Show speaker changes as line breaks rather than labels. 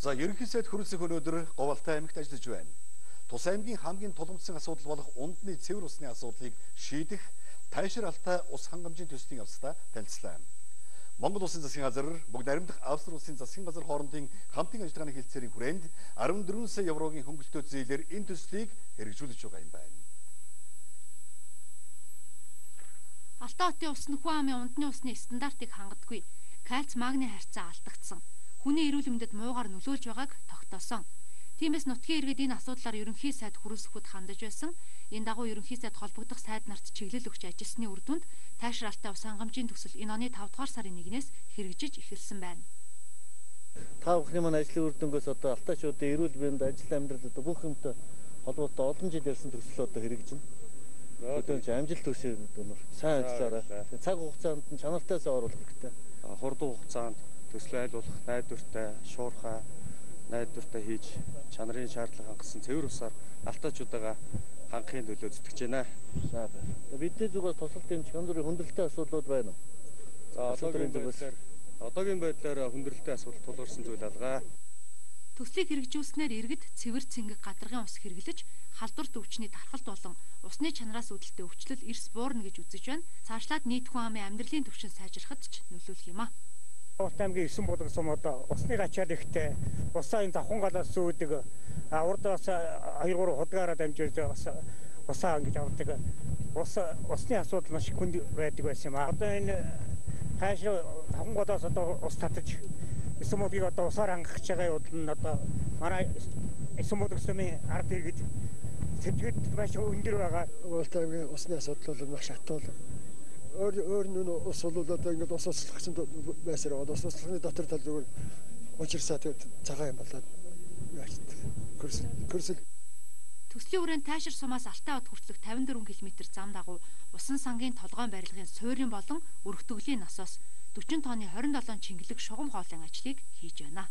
За ерөнхий сайд хөрөлцөх өнөөдөр Говьалтай аймагт ажиллаж байна. Тус аймгийн хамгийн тулгымдсан асуудал болох ундны цэвэр усны асуудлыг шийдэх тайшир алтай ус хангамжийн төслийн явцдаа танилцлаа. Монгол улсын засгийн газар бүгд наримдах Австри улсын засгийн газар хоорондын хамтын ажиллагааны хэлцээрийн хүрээнд 14 сая еврогийн хөнгөлөлтөө зээлээр энэ төслийг хэрэгжүүлж байгаа юм байна.
Алтан хотын ус нөхөн амын ундны усны стандартыг хангадаггүй. Кальц магний харьцаа алдагдсан хүний эрүүл мэндэд муугар нөлөөлж байгааг тогтоосон. Тиймээс нутгийн иргэд энэ асуудлаар ерөнхий сайд хүрэлцэхэд хандаж байсан. Энэ дагуу ерөнхий сайд холбогдох сайд нарт чиглэл өгч ажилласны үр дүнд тайшралтай ус хангамжийн төсөл энэ оны 5 дугаар сарын 1-ээс хэрэгжиж эхэлсэн байна.
Та бүхний маань ажлын үр дүнгээс одоо алтаачуудын эрүүл мэнд ажил амьдрал одоо бүх юмтай холбоотой олон жил ярьсан төсөл одоо хэрэгжинэ. Одоо ч амжилт төсөө өнөр сайн ажиллаарай. Цаг хугацаанд нь чанартайсаа оруулах хэрэгтэй.
Хурдан хугацаанд төсөл айлуулах найдвартай, шуурхай найдвартай хийж чанарын шаардлага хангасан цэвэр усаар алтаачуудаага хангахын төлөө зүтгэж байна.
За. Бидний зүгээр тусалт юм чанарын хүндрэлтэй асуудлууд байна уу?
За одоогийн байдлаар одоогийн байдлаар хүндрэлтэй асуудал тулгарсан зүйл алгаа.
Төслийг хэрэгжүүлснээр иргэд цэвэр цэнгэг гадаргын ус хэрэглэж халдварт өвчний тархалт болон усны чанараас үүдэлтэй өвчлөл эрс буурна гэж үзэж байна. Цаашлаад нийт хүн амын амьдралын түвшин сайжрахад ч нөлөөлөх юм а.
Урт аймгийн 9 булаг сумууд усны гачаал ихтэй усаа энэ завхан галаас зүүдэг урдаас 2 3 худгаараа дамжуулж бас усаа ингэж авдаг ус усны асуудал маш хүнд байдаг байсан юм а. Одоо энэ хааш завхан галаас одоо ус татаж эсмүүдийг одоо усаар хангах байгаа явдал нь одоо манай эсмүүд өсөмийн ард иргэд сэтгэл маш өндөр байгаа.
Урт аймгийн усны асуудал бол маш хатуул өөр өөр нүн ус бол одоо ингээд ус услахсан байсаар байгаа. Ус услахны дотор тал зүгээр учирсаа цагаан юм болоод көрсөл көрсөл
Төслийн хүрээнд тайшир сумаас Алтай бод хүртэлх 54 км зам дагуу усан сангийн толгойн барилгын суурин болон өргөтгөлийн насоос 40 тонны 27 чингэлэг шугам хоолын ажлыг хийж байна.